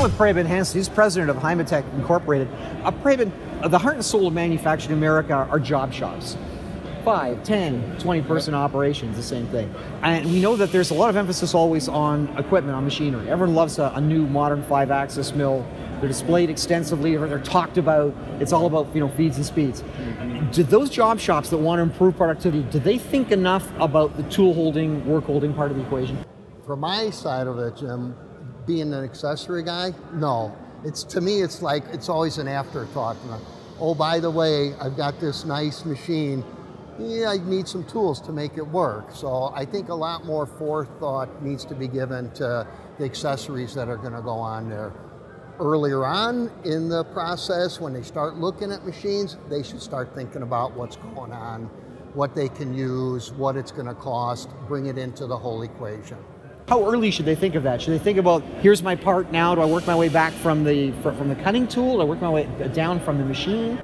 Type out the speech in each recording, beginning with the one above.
I'm with Preben Hansen. He's president of Heimatec Incorporated. Uh, Preben, uh, the heart and soul of manufacturing in America are job shops. 5, 10, 20 person operations, the same thing. And we know that there's a lot of emphasis always on equipment, on machinery. Everyone loves a, a new modern five axis mill. They're displayed extensively, they're talked about. It's all about you know feeds and speeds. Do those job shops that want to improve productivity, do they think enough about the tool holding, work holding part of the equation? From my side of it, Jim, being an accessory guy, no. It's to me, it's like it's always an afterthought. Oh, by the way, I've got this nice machine yeah, I need some tools to make it work. So I think a lot more forethought needs to be given to the accessories that are going to go on there. Earlier on in the process, when they start looking at machines, they should start thinking about what's going on, what they can use, what it's going to cost, bring it into the whole equation. How early should they think of that? Should they think about here's my part now? Do I work my way back from the from the cutting tool? Do I work my way down from the machine?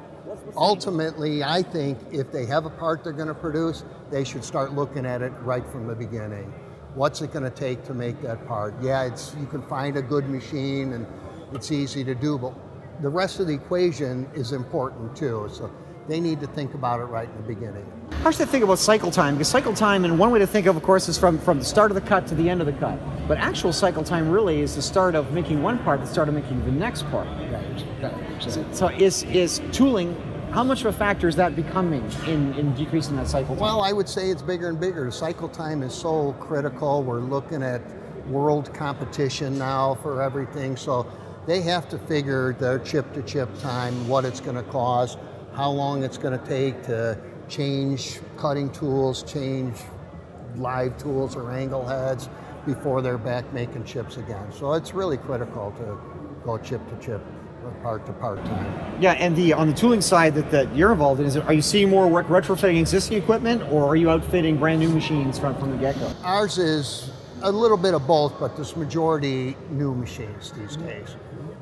ultimately, I think if they have a part they're going to produce, they should start looking at it right from the beginning. What's it going to take to make that part? Yeah, it's you can find a good machine and it's easy to do, but the rest of the equation is important too. So they need to think about it right in the beginning. How should they think about cycle time? Because cycle time, and one way to think of, of course, is from, from the start of the cut to the end of the cut. But actual cycle time really is the start of making one part, the start of making the next part. Right. right. So, so is, is tooling how much of a factor is that becoming in, in decreasing that cycle time? Well, I would say it's bigger and bigger. Cycle time is so critical. We're looking at world competition now for everything. So they have to figure their chip to chip time, what it's going to cost, how long it's going to take to change cutting tools, change live tools or angle heads before they're back making chips again. So it's really critical to go chip to chip or part to part time. Yeah, and the on the tooling side that, that you're involved in, is are you seeing more work retrofitting existing equipment, or are you outfitting brand new machines from, from the get go? Ours is a little bit of both, but this majority new machines these days.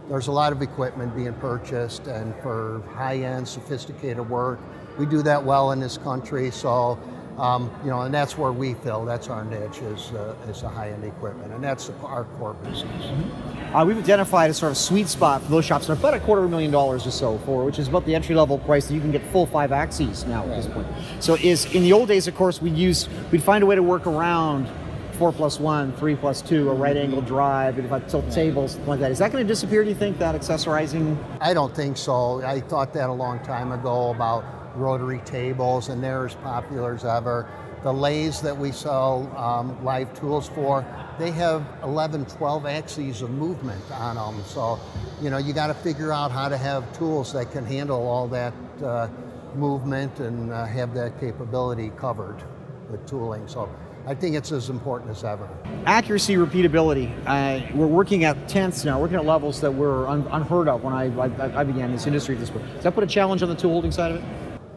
There's a lot of equipment being purchased, and for high end, sophisticated work, we do that well in this country. So um, you know, and that's where we fill. That's our niche is uh, is the high end equipment, and that's our core business. Mm-hmm. Uh, we've identified a sort of sweet spot for those shops. They're about a quarter of a million dollars or so for, which is about the entry level price that you can get full five axes now right. at this point. So is in the old days, of course, we'd use we'd find a way to work around four plus one, three plus two, a right angle drive, if I tilt tables, something like that. Is that going to disappear? Do you think that accessorizing? I don't think so. I thought that a long time ago about rotary tables, and they're as popular as ever. The lathes that we sell um, live tools for, they have 11, 12 axes of movement on them. So, you know, you got to figure out how to have tools that can handle all that uh, movement and uh, have that capability covered with tooling. So, I think it's as important as ever. Accuracy, repeatability. Uh, we're working at tenths now, working at levels that were un- unheard of when I, I, I, began this industry this way. Does that put a challenge on the tool holding side of it?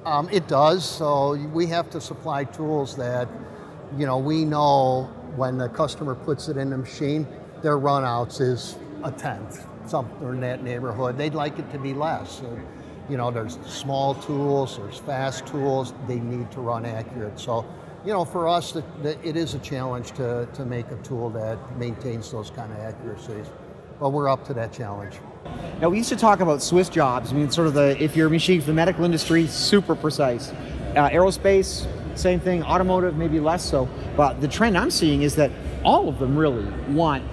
Um, it does. So we have to supply tools that, you know, we know when the customer puts it in the machine, their runouts is a tenth, something in that neighborhood. They'd like it to be less. So, you know, there's small tools, there's fast tools. They need to run accurate. So, you know, for us, it is a challenge to, to make a tool that maintains those kind of accuracies. But we're up to that challenge. Now we used to talk about Swiss jobs. I mean, sort of the if you're a machine for the medical industry, super precise. Uh, aerospace, same thing. Automotive, maybe less so. But the trend I'm seeing is that all of them really want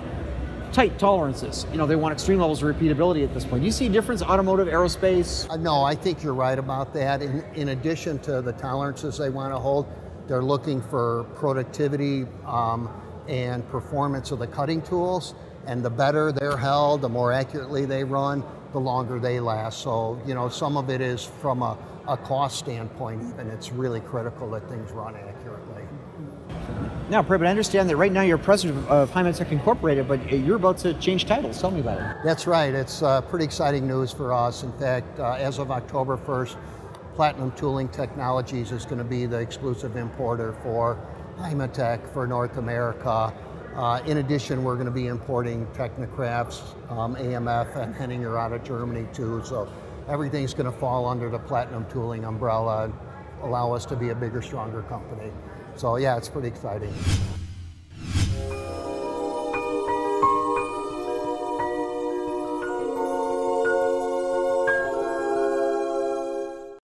tight tolerances. You know, they want extreme levels of repeatability at this point. Do you see a difference, automotive, aerospace? Uh, no, I think you're right about that. In, in addition to the tolerances they want to hold, they're looking for productivity um, and performance of the cutting tools and the better they're held, the more accurately they run, the longer they last. So, you know, some of it is from a, a cost standpoint, even it's really critical that things run accurately. Now, Preben, I understand that right now you're president of Heimatec Incorporated, but you're about to change titles. Tell me about it. That's right. It's uh, pretty exciting news for us. In fact, uh, as of October 1st, Platinum Tooling Technologies is going to be the exclusive importer for Heimatec for North America. Uh, in addition, we're going to be importing Technocrafts, um, AMF, and Henninger out of Germany too. So everything's going to fall under the Platinum Tooling umbrella, and allow us to be a bigger, stronger company. So yeah, it's pretty exciting.